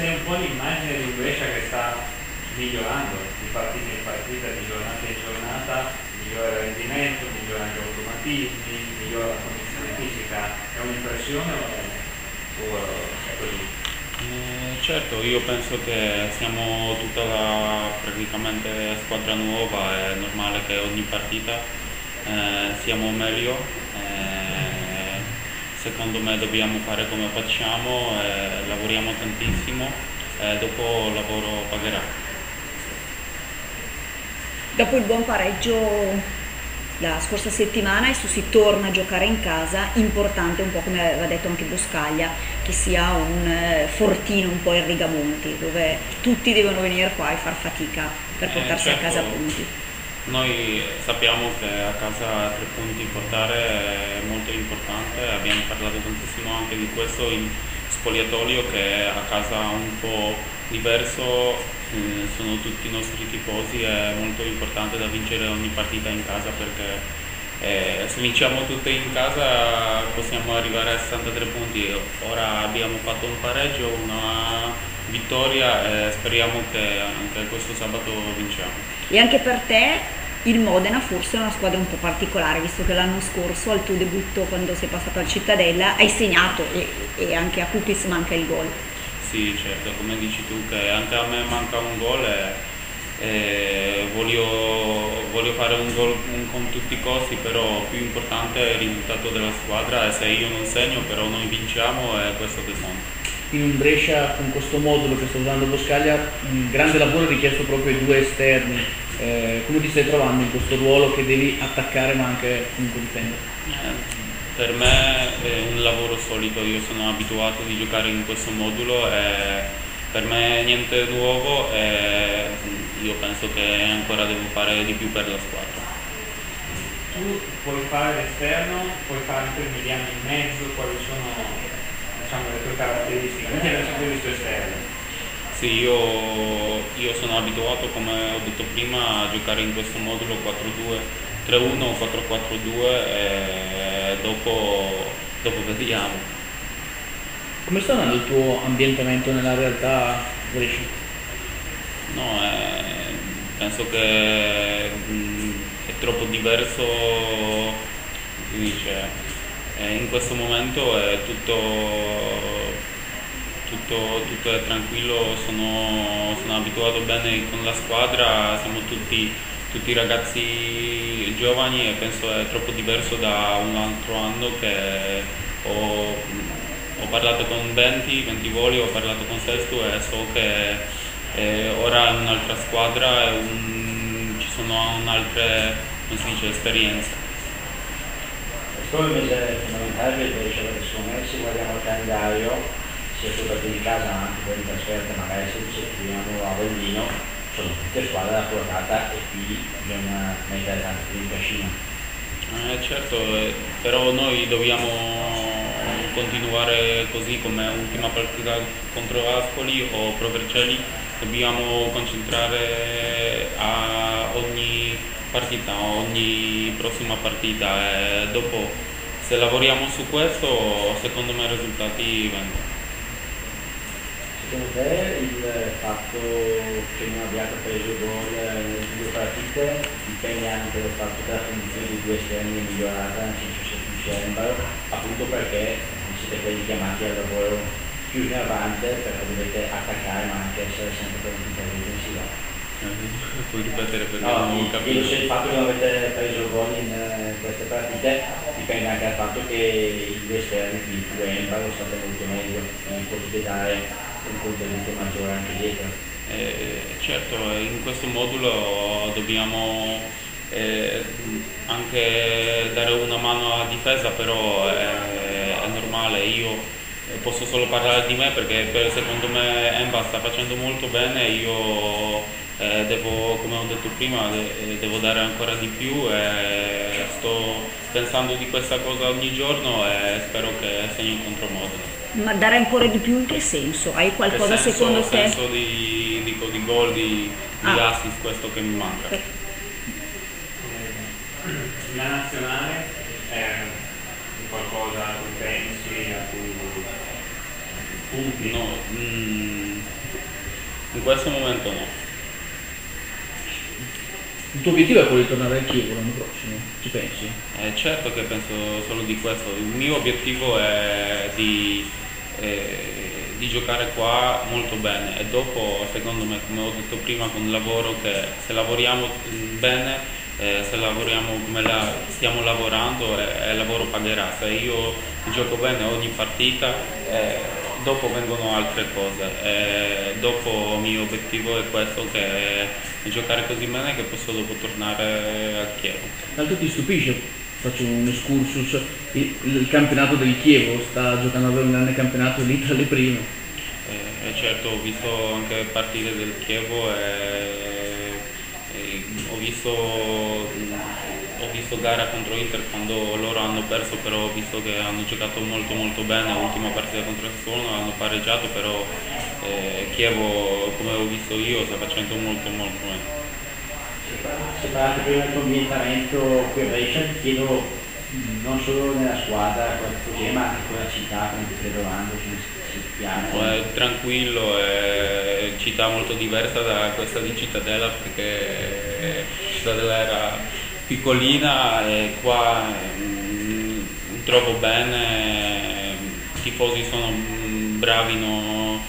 c'è un po' l'immagine di Brescia che sta migliorando di partita in partita, di giornata in giornata, migliora il rendimento, migliora gli automatismi, migliora la condizione fisica. È un'impressione o è così? Eh, certo, io penso che siamo tutta la praticamente squadra nuova, è normale che ogni partita eh, siamo meglio. Eh, secondo me dobbiamo fare come facciamo, eh, lavoriamo tantissimo e dopo il lavoro pagherà. Dopo il buon pareggio la scorsa settimana adesso si torna a giocare in casa, importante un po' come aveva detto anche Boscaglia, che sia un eh, fortino un po' in Rigamonti, dove tutti devono venire qua e far fatica per portarsi eh, certo, a casa punti. Noi sappiamo che a casa tre punti portare è molto importante, abbiamo parlato tantissimo anche di questo in spogliatoio che a casa un po' diverso eh, sono tutti i nostri tifosi, è molto importante da vincere ogni partita in casa perché eh, se vinciamo tutte in casa possiamo arrivare a 63 punti, ora abbiamo fatto un pareggio, una vittoria e speriamo che anche questo sabato vinciamo. E anche per te il Modena forse è una squadra un po' particolare, visto che l'anno scorso al tuo debutto quando sei passato al Cittadella hai segnato e, e anche a Cupis manca il gol. Sì, certo, come dici tu, che anche a me manca un gol e, e voglio, voglio, fare un gol con tutti i costi, però più importante è il risultato della squadra e se io non segno però noi vinciamo è questo che conta. In Brescia con questo modulo che sta usando Boscaglia, un grande lavoro richiesto proprio ai due esterni. Eh, come ti stai trovando in questo ruolo che devi attaccare ma anche comunque difendere? Eh, per me è un lavoro solito, io sono abituato di giocare in questo modulo e per me niente nuovo e io penso che ancora devo fare di più per la squadra. Tu puoi fare l'esterno, puoi fare anche il mediano in mezzo, quali sono diciamo, le tue caratteristiche? Ti abbiamo sempre visto esterno. Sì, io, io sono abituato, come ho detto prima, a giocare in questo modulo 4-2 3-1 o 4-4-2 e dopo, dopo vediamo. Come sta andando il tuo ambientamento nella realtà Brescia? No, eh, penso che mh, mm, è troppo diverso, si dice, eh, in questo momento è tutto, tutto, tutto è tranquillo, sono, sono abituato bene con la squadra, siamo tutti tutti ragazzi giovani e penso è troppo diverso da un altro anno che ho, ho parlato con 20, 20 voli, ho parlato con Sesto e so che eh, ora è un'altra squadra e un, ci sono un'altra esperienze. È il mese fondamentale per il Brescia perché secondo me se guardiamo il calendario sia sul di casa ma anche poi in trasferta magari se ci troviamo a Avellino sono tutte squadre da portata e qui bisogna mettere tanto più in cascina. Eh, certo, eh, però noi dobbiamo continuare così come ultima partita contro Ascoli o Provercelli, dobbiamo concentrare a ogni partita, ogni prossima partita e dopo se lavoriamo su questo secondo me i risultati vengono secondo te il fatto che non abbiate preso gol nelle due partite dipende anche dal fatto che la condizione dei due esterni è migliorata, nel senso se più Sembaro, appunto perché siete quelli chiamati al lavoro più in avanti perché dovete attaccare ma anche essere sempre per difensiva. Puoi ripetere per no, non capito se il fatto che non avete preso gol in uh, queste partite dipende anche dal fatto che i due esterni più Embaro state molto meglio, quindi potete dare un contenuto maggiore anche dietro. Eh, certo, in questo modulo dobbiamo eh, anche dare una mano alla difesa, però è, è, normale, io posso solo parlare di me perché per, secondo me Emba sta facendo molto bene, io eh, devo, come ho detto prima, de, devo dare ancora di più e sto pensando di questa cosa ogni giorno e spero che segni contro Modena. Ma dare ancora di più in che senso? Hai qualcosa senso, secondo te? Nel senso di, di, di gol, di, di ah. assist, questo che mi manca. Per... La nazionale è qualcosa a cui pensi, a cui punti? No, mm, In questo momento no. Il tuo obiettivo è quello di tornare al Chievo l'anno prossimo, ci pensi? Eh, certo che penso solo di questo, il mio obiettivo è di, eh, di giocare qua molto bene. E dopo secondo me come ho detto prima con il lavoro che se lavoriamo bene eh, se lavoriamo come la, stiamo lavorando e il lavoro pagherà, se io gioco bene ogni partita eh, dopo vengono altre cose, e dopo il mio obiettivo è questo che è giocare così bene che posso dopo tornare al Chievo. Tanto ti stupisce, faccio un excursus, il, il campionato del Chievo sta giocando a avere un grande campionato lì tra le prime. Eh, certo, ho visto anche partite del Chievo e ho visto, ho visto gara contro Inter quando loro hanno perso, però ho visto che hanno giocato molto molto bene, l'ultima partita contro il Sassuolo hanno pareggiato, però eh, Chievo come ho visto io sta facendo molto molto bene. Si parla prima del tuo ambientamento qui a Brescia, ti chiedo non solo nella squadra, così, ma anche con la città, come ti stai trovando, sul piano. È tranquillo, è città molto diversa da questa di Cittadella perché Cittadella era piccolina e qua mh, mm, trovo bene, i tifosi sono bravi, no,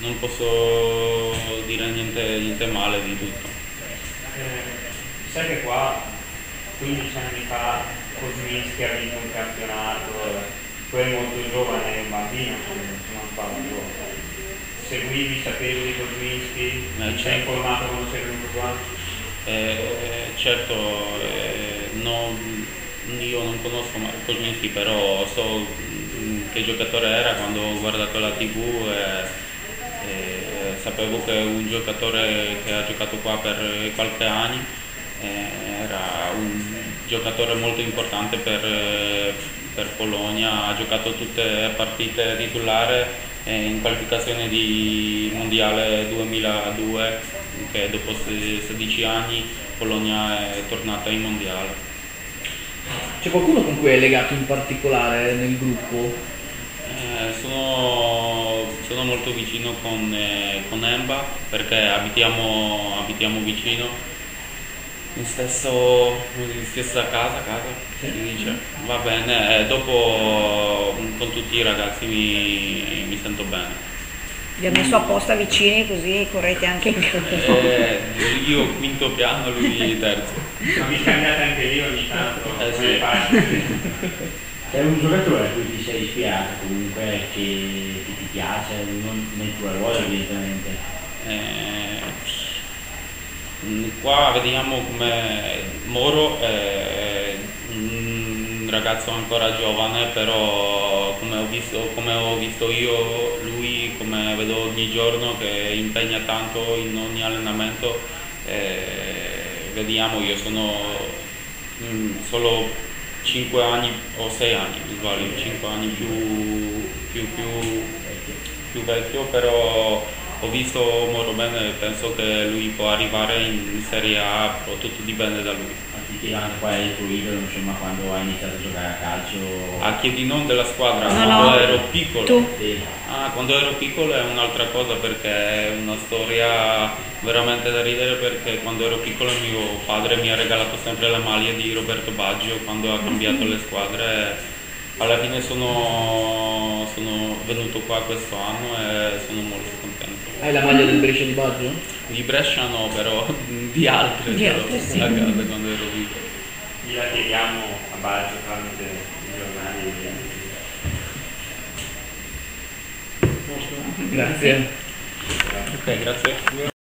non posso dire niente, niente male di tutto. Eh, sai che qua 15 anni fa Kosminski ha vinto un campionato, tu eri molto giovane, un bambino, non sbaglio. Seguivi, sapevi di Kosminski, eh, ti sei informato quando sei venuto qua? Eh, certo, eh, non, io non conosco Marco Kosminski, però so mm, che giocatore era quando ho guardato la tv e, sapevo che un giocatore che ha giocato qua per qualche anno era un giocatore molto importante per, per Polonia, ha giocato tutte le partite titolare in qualificazione di mondiale 2002 che dopo 16 anni Polonia è tornata in mondiale. C'è qualcuno con cui è legato in particolare nel gruppo? Eh, sono, sono, molto vicino con, eh, con Emba perché abitiamo, abitiamo vicino in, stesso, in stessa casa, casa si dice, va bene, e dopo con tutti i ragazzi mi, mi sento bene. Vi ha messo apposta vicini così correte anche in casa. Eh, io quinto piano, lui terzo. Ma vi scambiate anche lì ogni tanto? Eh sì. C'è un giocatore a cui ti sei ispirato comunque che, che ti piace, non nel tuo ruolo evidentemente? Eh, Mm, qua vediamo come Moro è un ragazzo ancora giovane, però come ho visto, come ho visto io, lui come vedo ogni giorno che impegna tanto in ogni allenamento, eh, vediamo io sono mh, mm, solo 5 anni o 6 anni, mi sbaglio, 5 anni più, più, più, più vecchio, però ho visto Moro bene e penso che lui può arrivare in Serie A, tutto dipende da lui. Qual è il tuo idolo insomma, quando hai iniziato a giocare a calcio? A chiedi non della squadra, no, quando no. ero piccolo. Tu? Sì. Ah, quando ero piccolo è un'altra cosa perché è una storia veramente da ridere perché quando ero piccolo mio padre mi ha regalato sempre la maglia di Roberto Baggio quando ha cambiato le squadre alla fine sono, sono venuto qua questo anno e sono molto contento. Hai la maglia del Brescia di Baggio? Di Brescia no, però di altre, Di però, altre, sì. a casa quando ero vivo. Gliela chiediamo a Baggio tramite i giornali. Grazie. Ok, grazie.